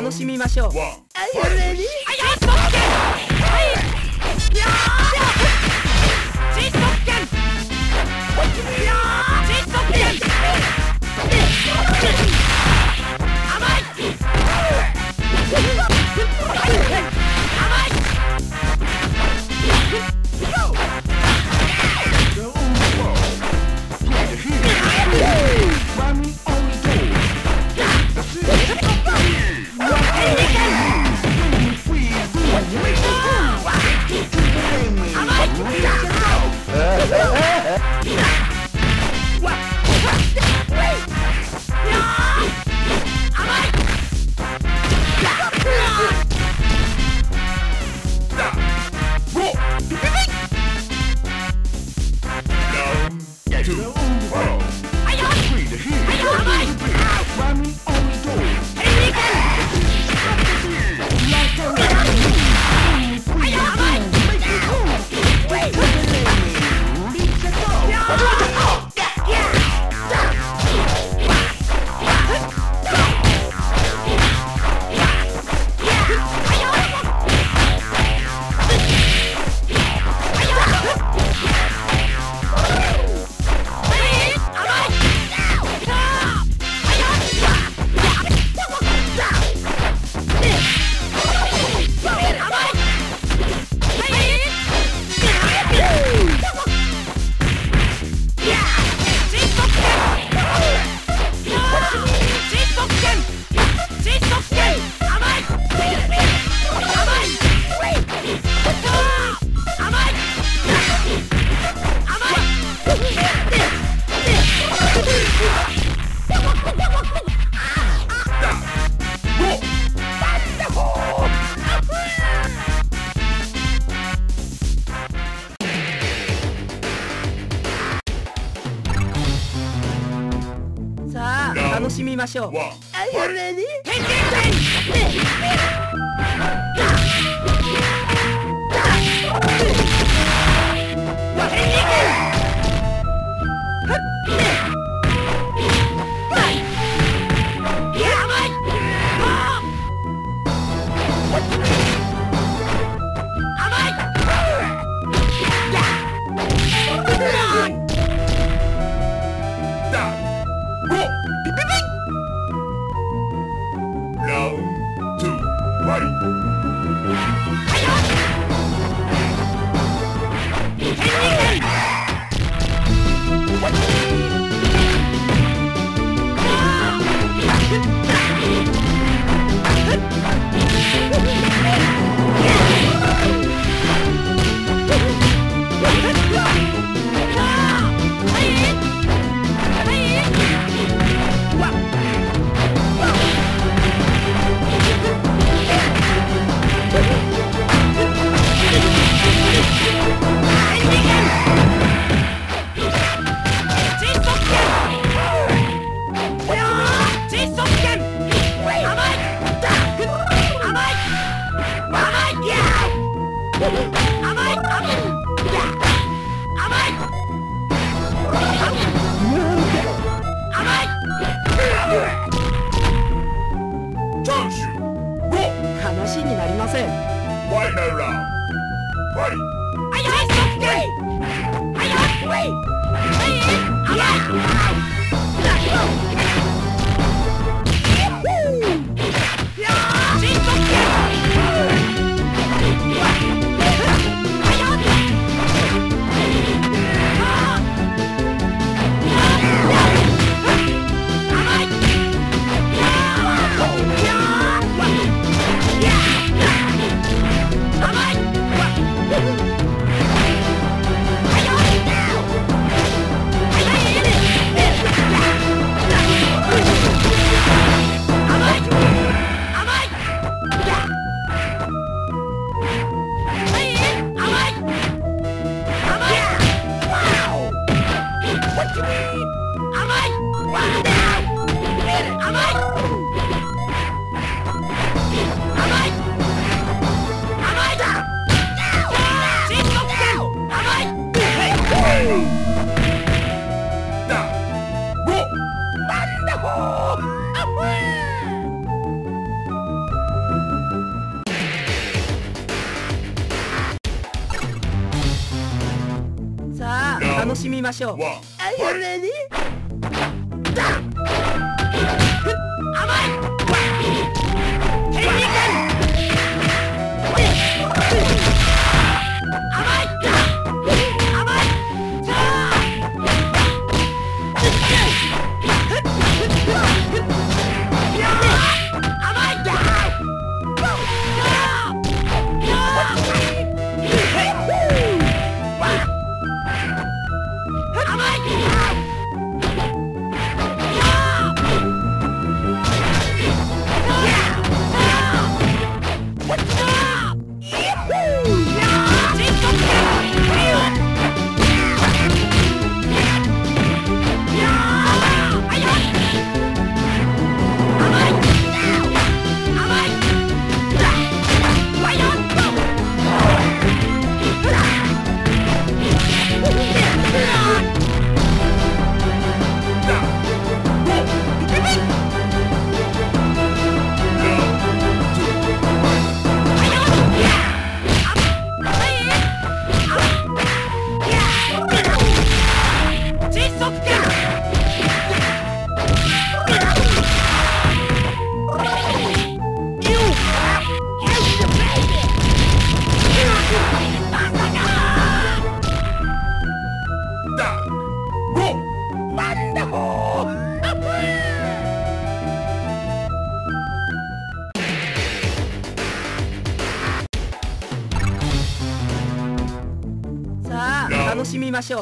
楽しみましょう。One. はい。ましょう。わましょう。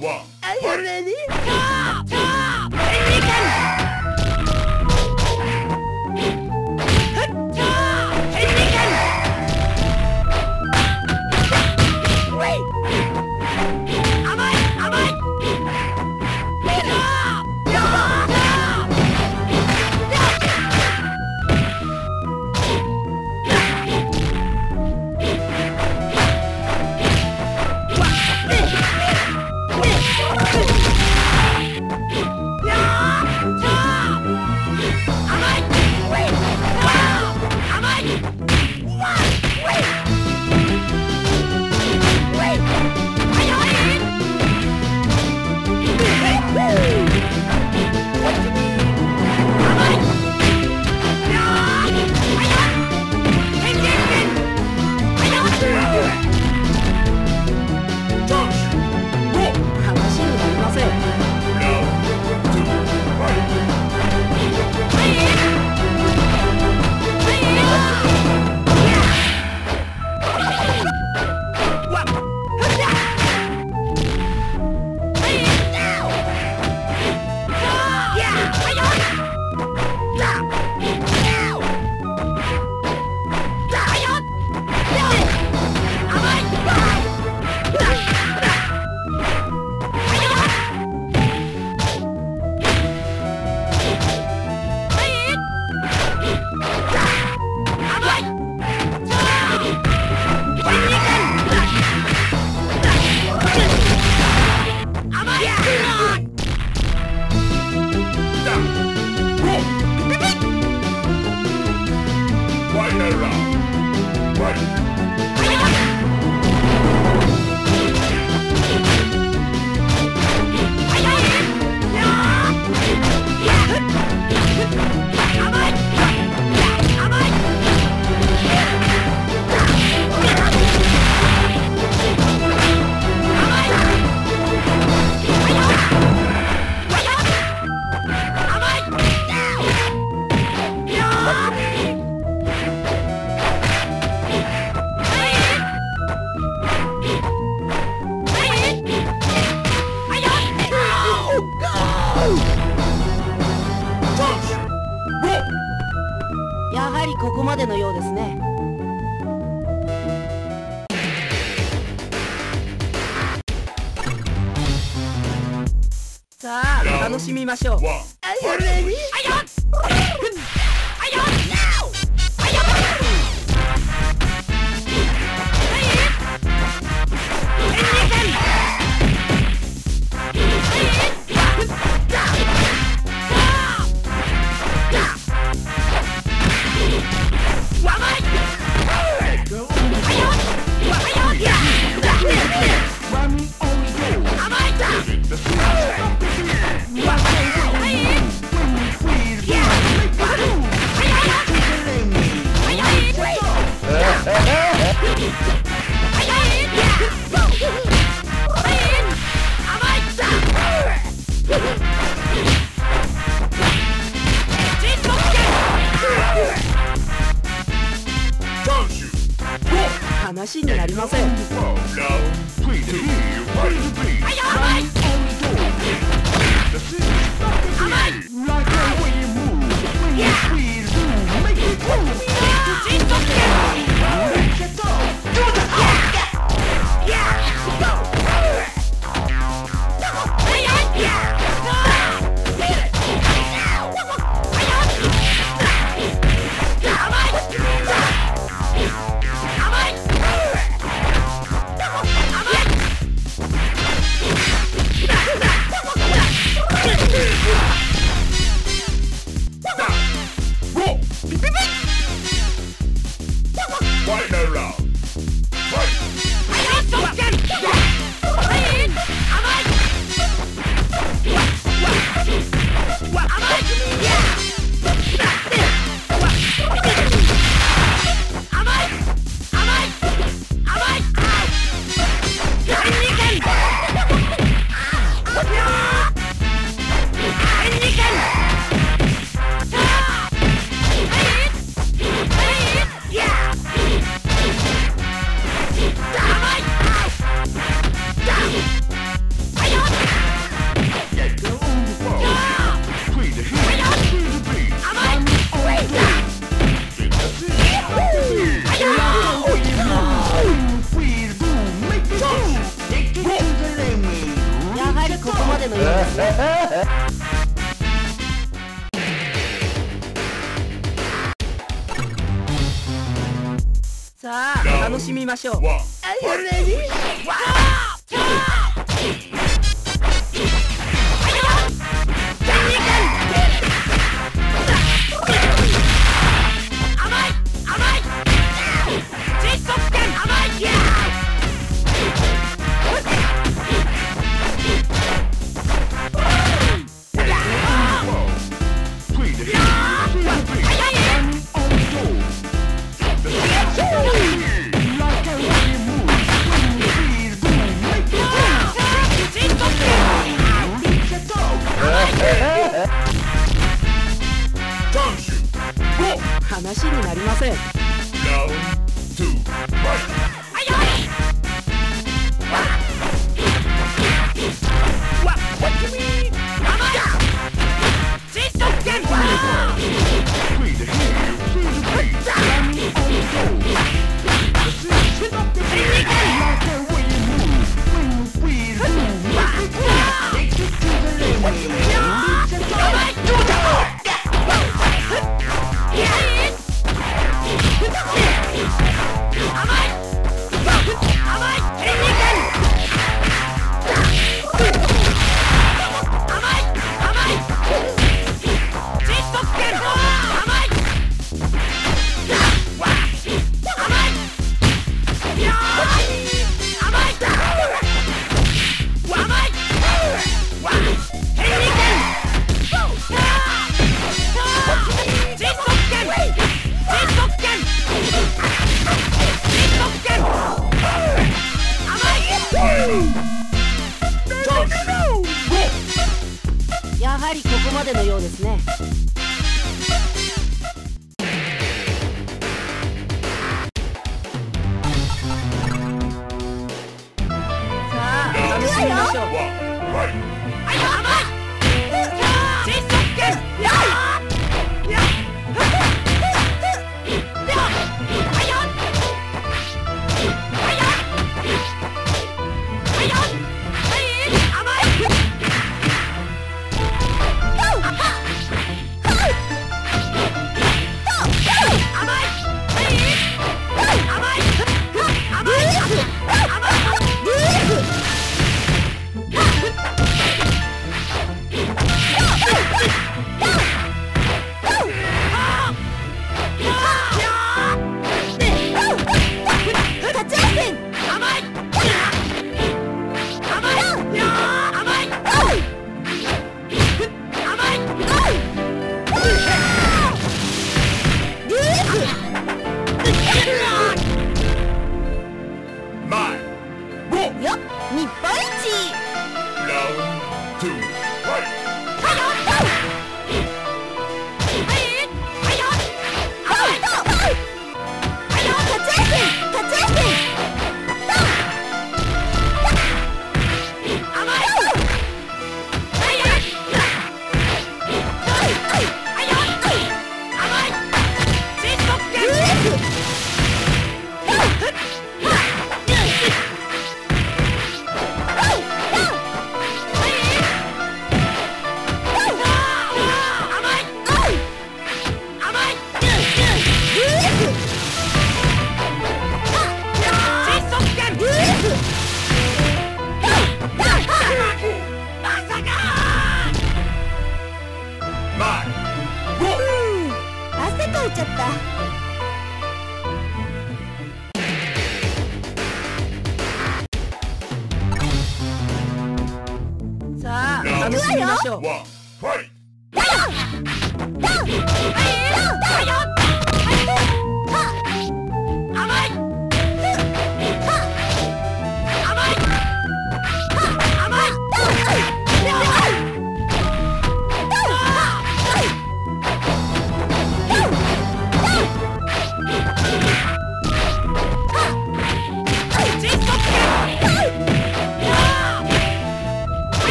し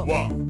One,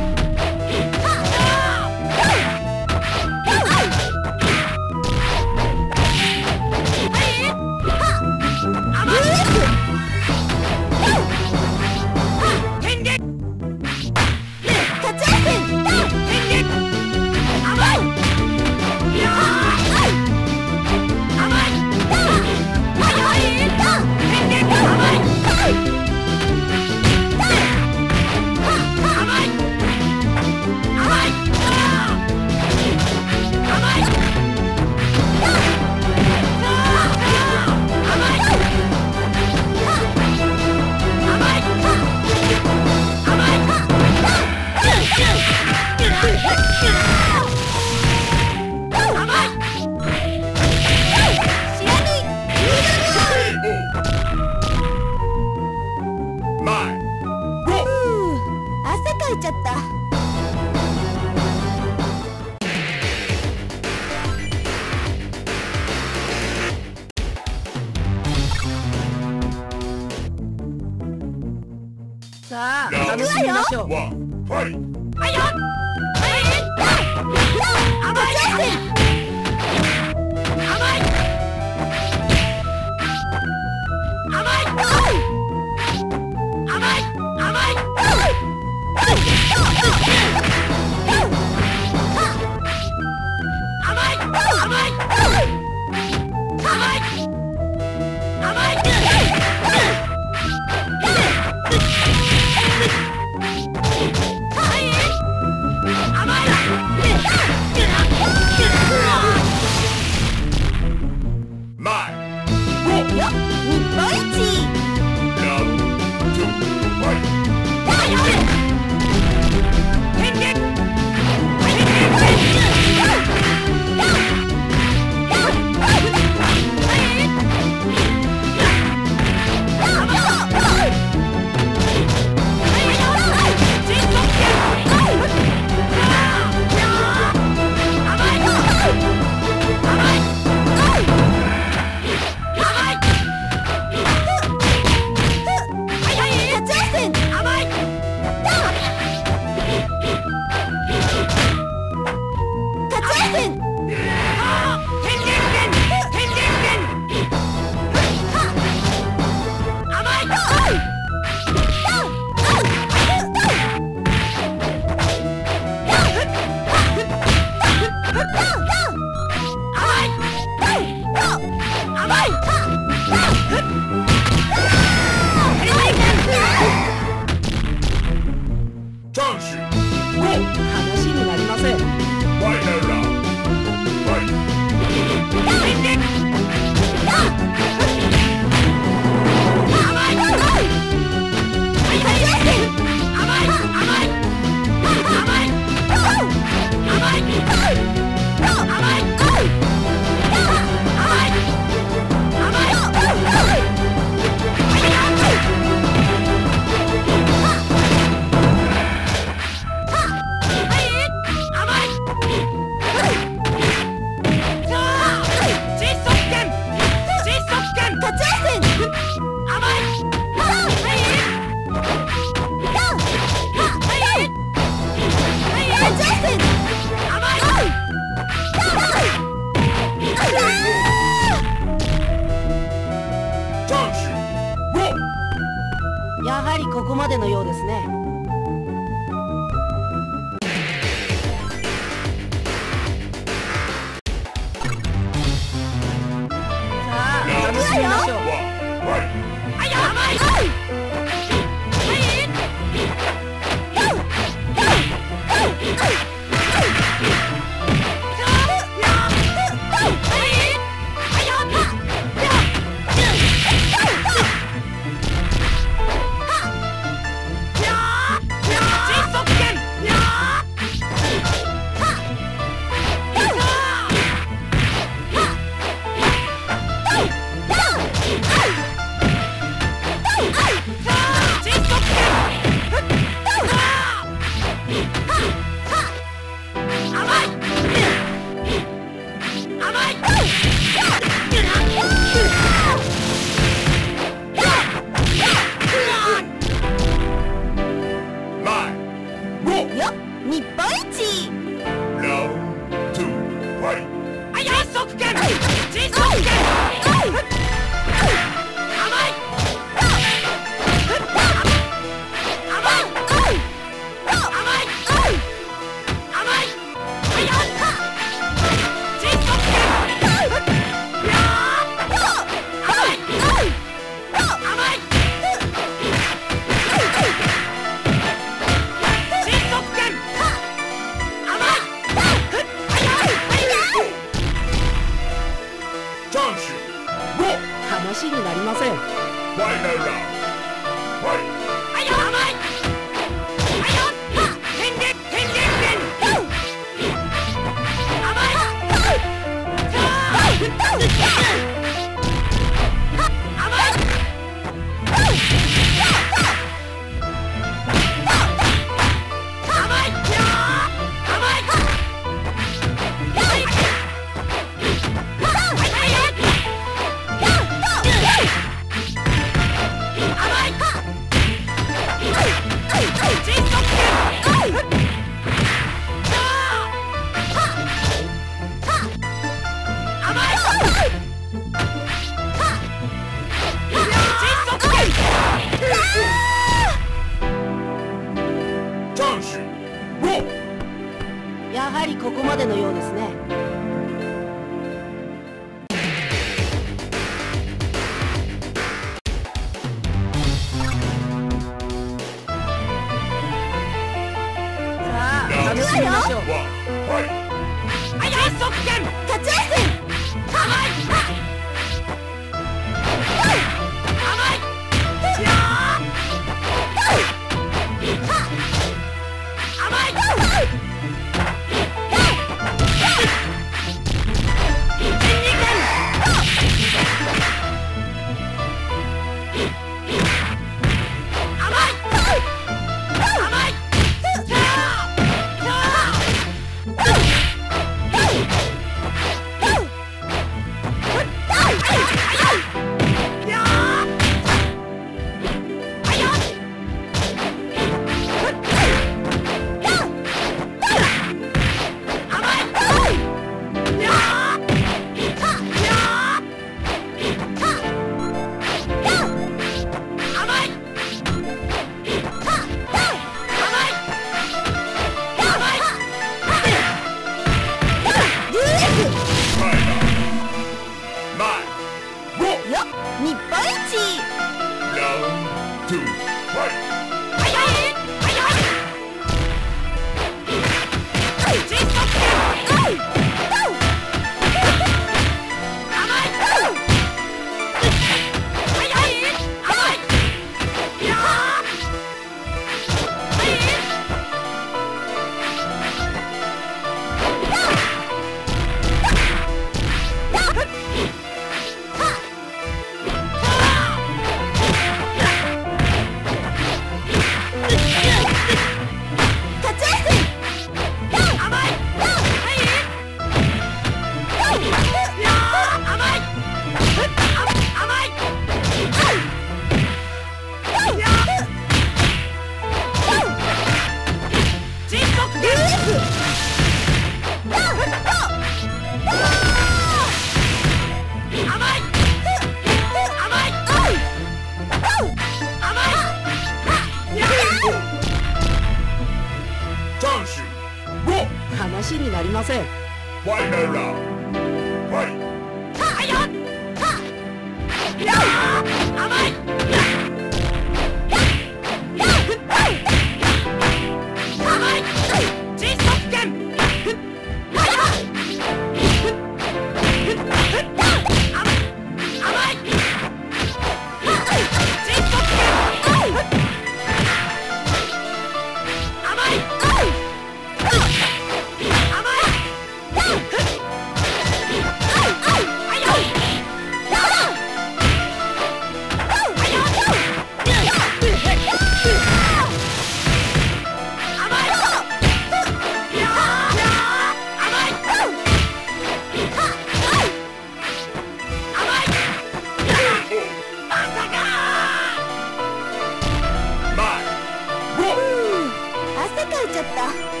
書いちゃった。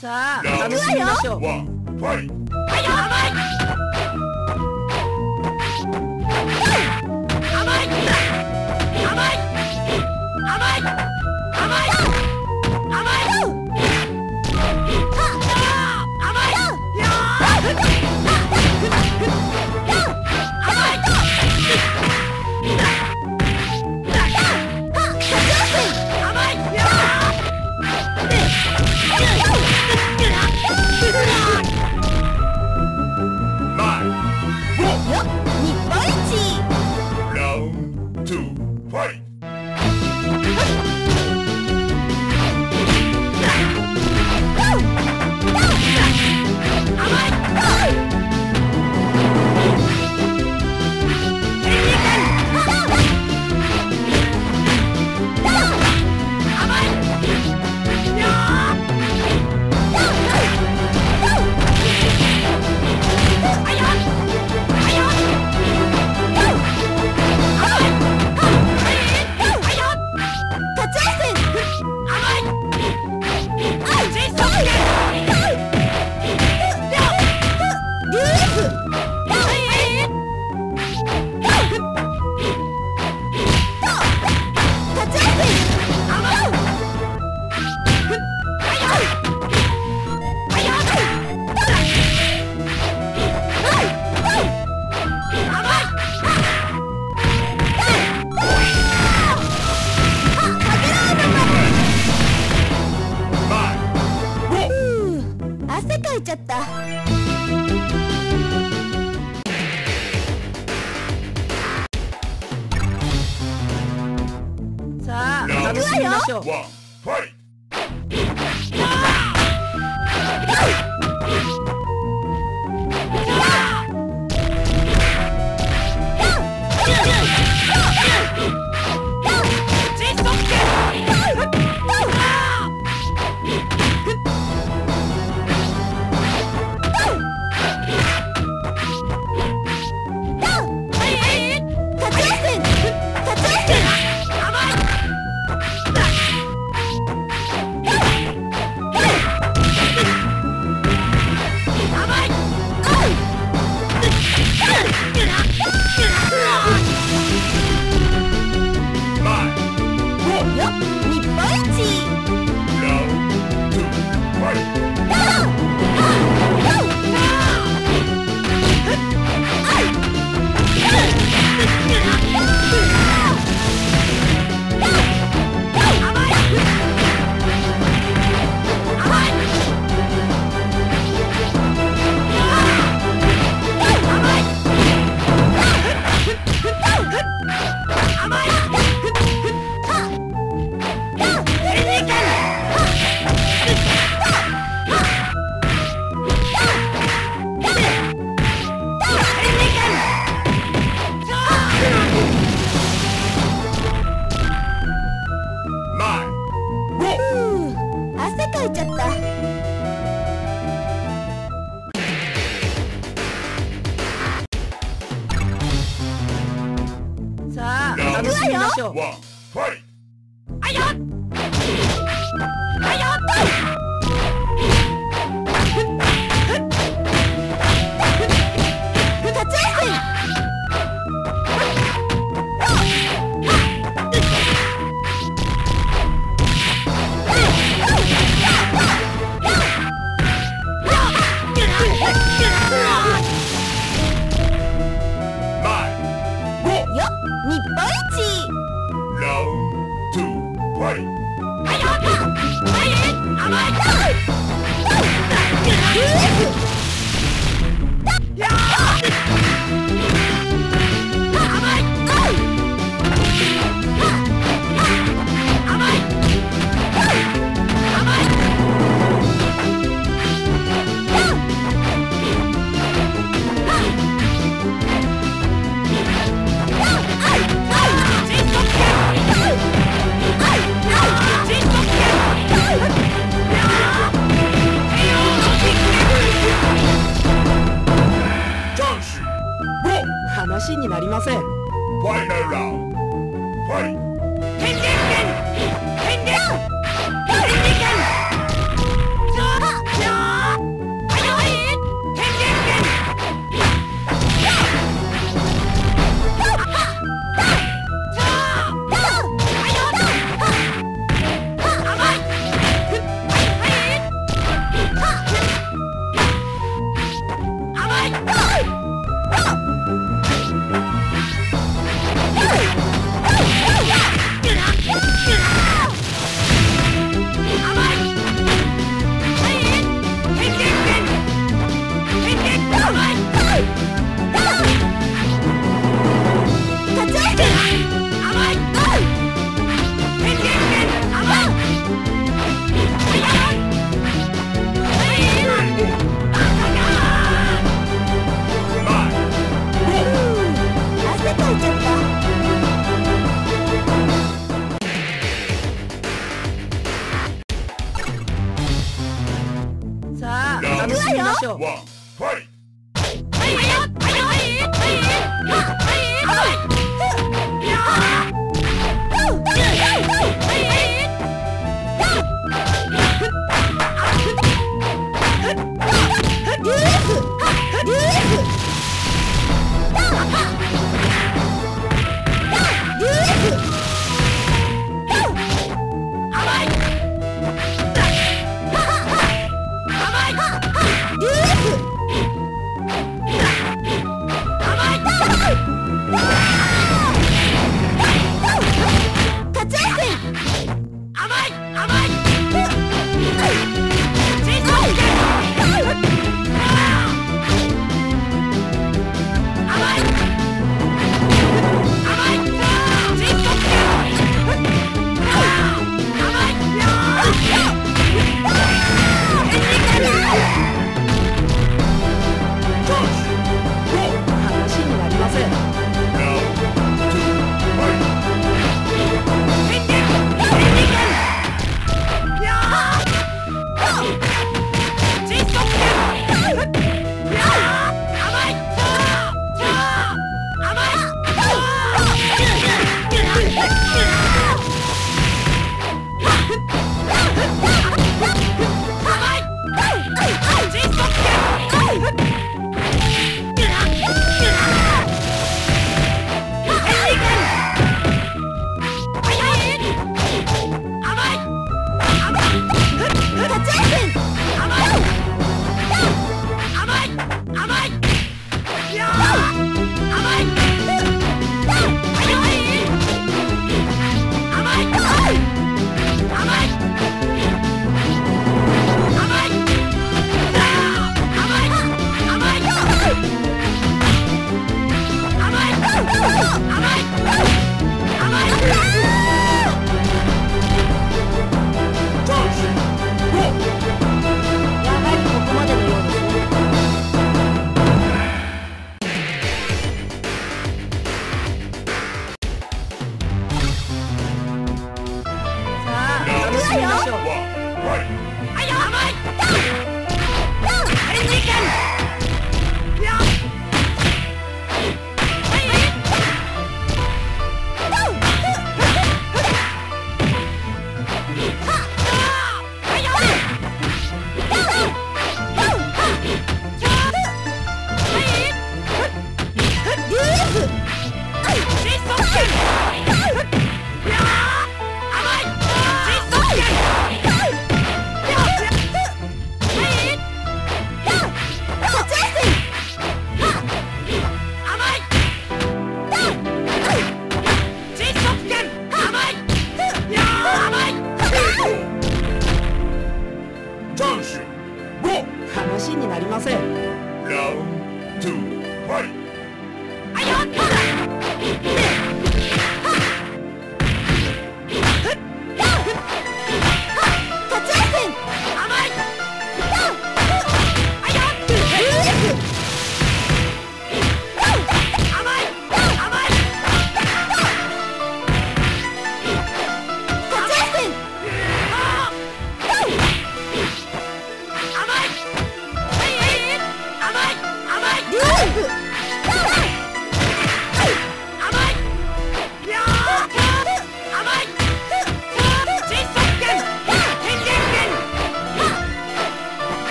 さあ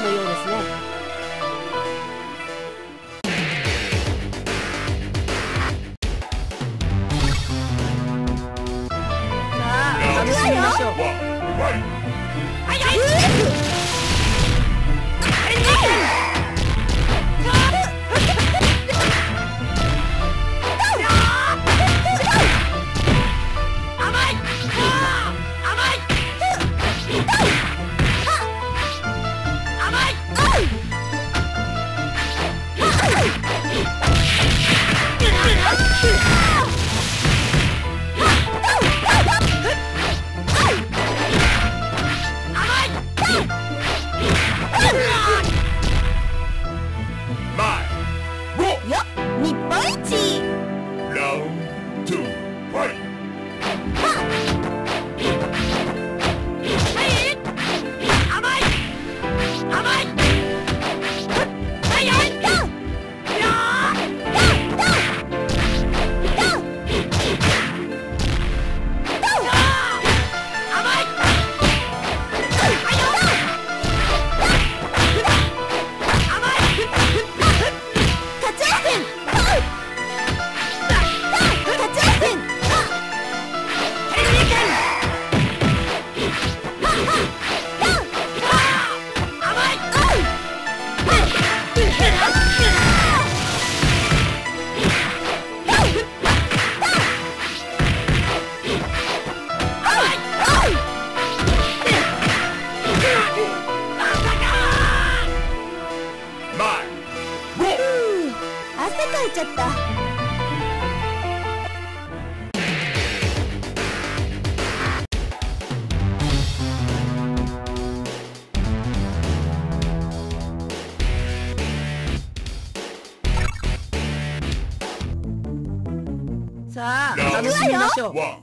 のようですね。One.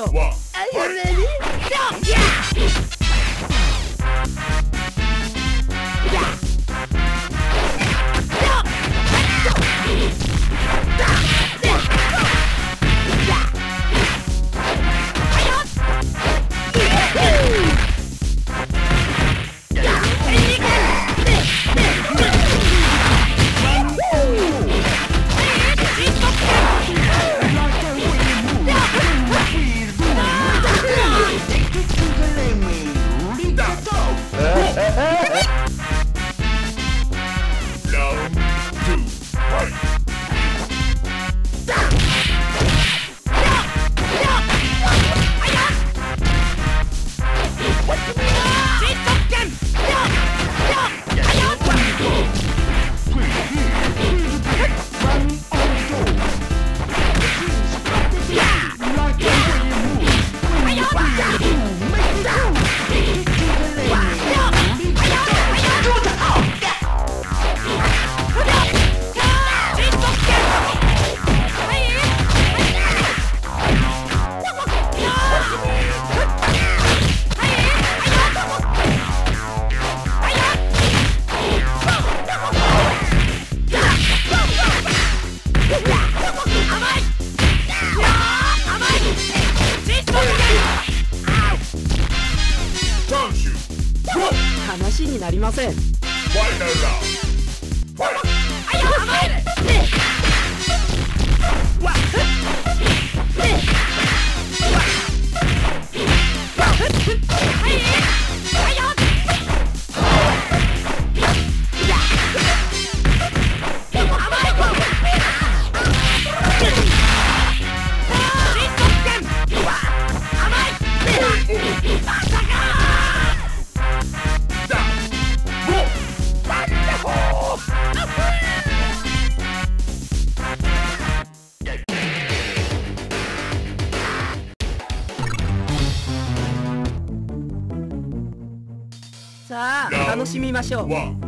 楽し that's it. 楽し